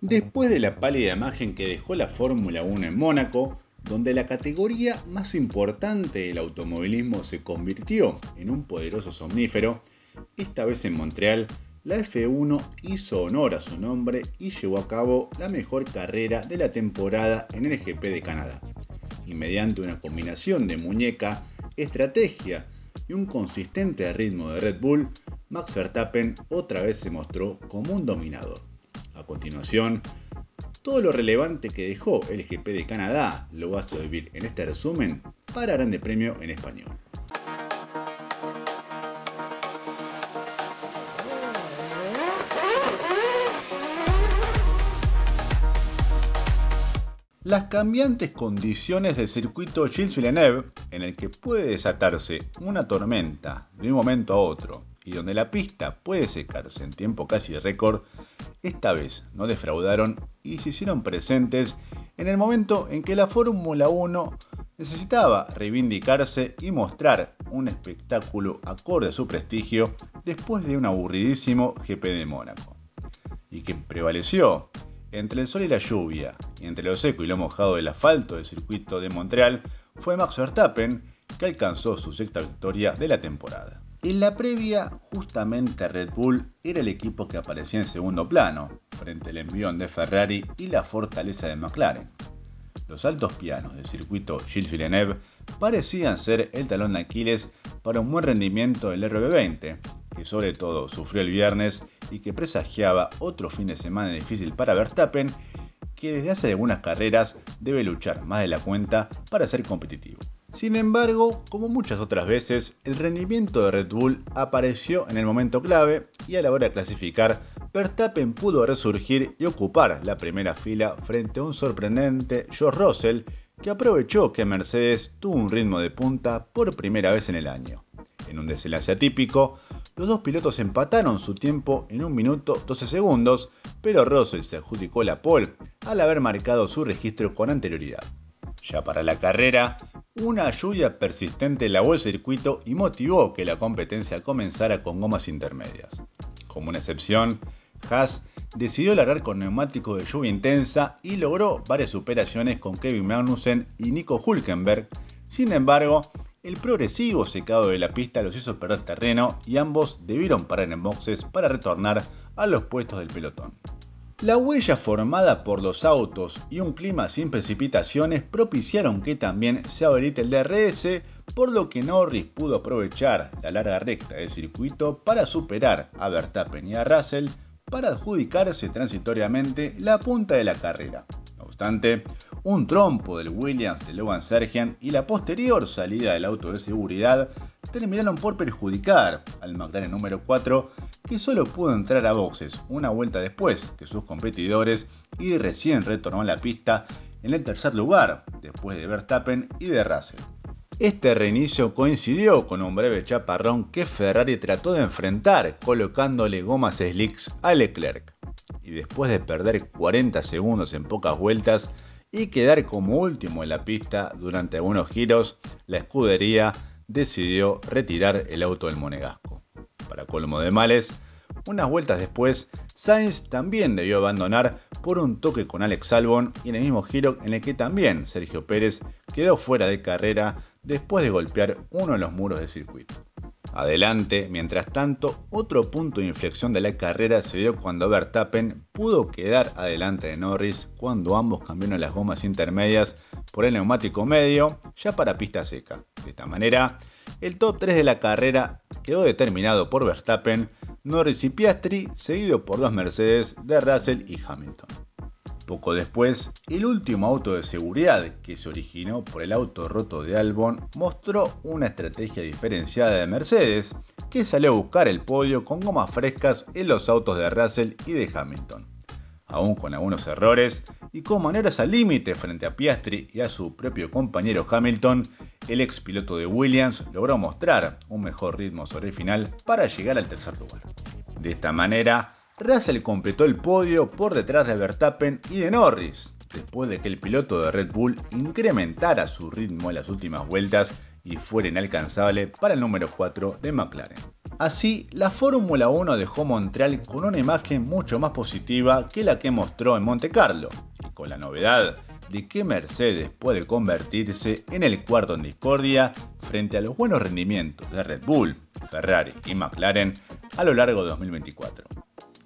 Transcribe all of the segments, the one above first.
Después de la pálida imagen que dejó la Fórmula 1 en Mónaco, donde la categoría más importante del automovilismo se convirtió en un poderoso somnífero, esta vez en Montreal, la F1 hizo honor a su nombre y llevó a cabo la mejor carrera de la temporada en el GP de Canadá. Y mediante una combinación de muñeca, estrategia y un consistente ritmo de Red Bull, Max Verstappen otra vez se mostró como un dominador. A continuación, todo lo relevante que dejó el GP de Canadá lo vas a vivir en este resumen para Grande Premio en Español. Las cambiantes condiciones del circuito Gilles Villeneuve, en el que puede desatarse una tormenta de un momento a otro y donde la pista puede secarse en tiempo casi récord, esta vez no defraudaron y se hicieron presentes en el momento en que la Fórmula 1 necesitaba reivindicarse y mostrar un espectáculo acorde a su prestigio después de un aburridísimo GP de Mónaco. Y que prevaleció entre el sol y la lluvia, y entre lo seco y lo mojado del asfalto del circuito de Montreal, fue Max Verstappen, que alcanzó su sexta victoria de la temporada. En la previa, justamente Red Bull era el equipo que aparecía en segundo plano, frente al envión de Ferrari y la fortaleza de McLaren. Los altos pianos del circuito Gilles Villeneuve parecían ser el talón de Aquiles para un buen rendimiento del RB20, que sobre todo sufrió el viernes y que presagiaba otro fin de semana difícil para Verstappen, que desde hace algunas carreras debe luchar más de la cuenta para ser competitivo. Sin embargo, como muchas otras veces, el rendimiento de Red Bull apareció en el momento clave y a la hora de clasificar, Verstappen pudo resurgir y ocupar la primera fila frente a un sorprendente George Russell que aprovechó que Mercedes tuvo un ritmo de punta por primera vez en el año. En un desenlace atípico, los dos pilotos empataron su tiempo en 1 minuto 12 segundos, pero Russell se adjudicó la pole al haber marcado su registro con anterioridad. Ya para la carrera, una lluvia persistente lavó el circuito y motivó que la competencia comenzara con gomas intermedias. Como una excepción, Haas decidió largar con neumáticos de lluvia intensa y logró varias superaciones con Kevin Magnussen y Nico Hulkenberg. Sin embargo, el progresivo secado de la pista los hizo perder terreno y ambos debieron parar en boxes para retornar a los puestos del pelotón. La huella formada por los autos y un clima sin precipitaciones propiciaron que también se habilite el DRS, por lo que Norris pudo aprovechar la larga recta del circuito para superar a Verstappen y a Russell para adjudicarse transitoriamente la punta de la carrera. No obstante, un trompo del Williams de Logan Sergeant y la posterior salida del auto de seguridad terminaron por perjudicar al McLaren número 4 que solo pudo entrar a boxes una vuelta después que sus competidores y recién retornó a la pista en el tercer lugar después de Verstappen y de Russell. Este reinicio coincidió con un breve chaparrón que Ferrari trató de enfrentar colocándole gomas slicks a Leclerc. Y después de perder 40 segundos en pocas vueltas y quedar como último en la pista durante algunos giros, la escudería decidió retirar el auto del monegasco. Para colmo de males, unas vueltas después, Sainz también debió abandonar por un toque con Alex Albon y en el mismo giro en el que también Sergio Pérez quedó fuera de carrera después de golpear uno de los muros del circuito. Adelante, mientras tanto, otro punto de inflexión de la carrera se dio cuando Verstappen pudo quedar adelante de Norris cuando ambos cambiaron las gomas intermedias por el neumático medio, ya para pista seca. De esta manera, el top 3 de la carrera quedó determinado por Verstappen, Norris y Piastri, seguido por dos Mercedes de Russell y Hamilton. Poco después, el último auto de seguridad que se originó por el auto roto de Albon mostró una estrategia diferenciada de Mercedes, que salió a buscar el podio con gomas frescas en los autos de Russell y de Hamilton. Aún con algunos errores y con maneras al límite frente a Piastri y a su propio compañero Hamilton, el ex piloto de Williams logró mostrar un mejor ritmo sobre el final para llegar al tercer lugar. De esta manera, Russell completó el podio por detrás de Verstappen y de Norris, después de que el piloto de Red Bull incrementara su ritmo en las últimas vueltas y fuera inalcanzable para el número 4 de McLaren. Así, la Fórmula 1 dejó Montreal con una imagen mucho más positiva que la que mostró en Monte Carlo, y con la novedad de que Mercedes puede convertirse en el cuarto en discordia frente a los buenos rendimientos de Red Bull, Ferrari y McLaren a lo largo de 2024.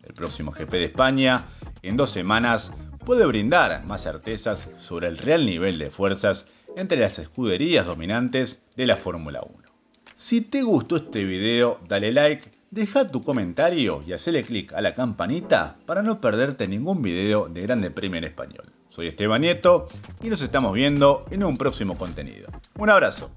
El próximo GP de España, en dos semanas, puede brindar más certezas sobre el real nivel de fuerzas entre las escuderías dominantes de la Fórmula 1. Si te gustó este video, dale like, deja tu comentario y hacele clic a la campanita para no perderte ningún video de Grande Premio en Español. Soy Esteban Nieto y nos estamos viendo en un próximo contenido. Un abrazo.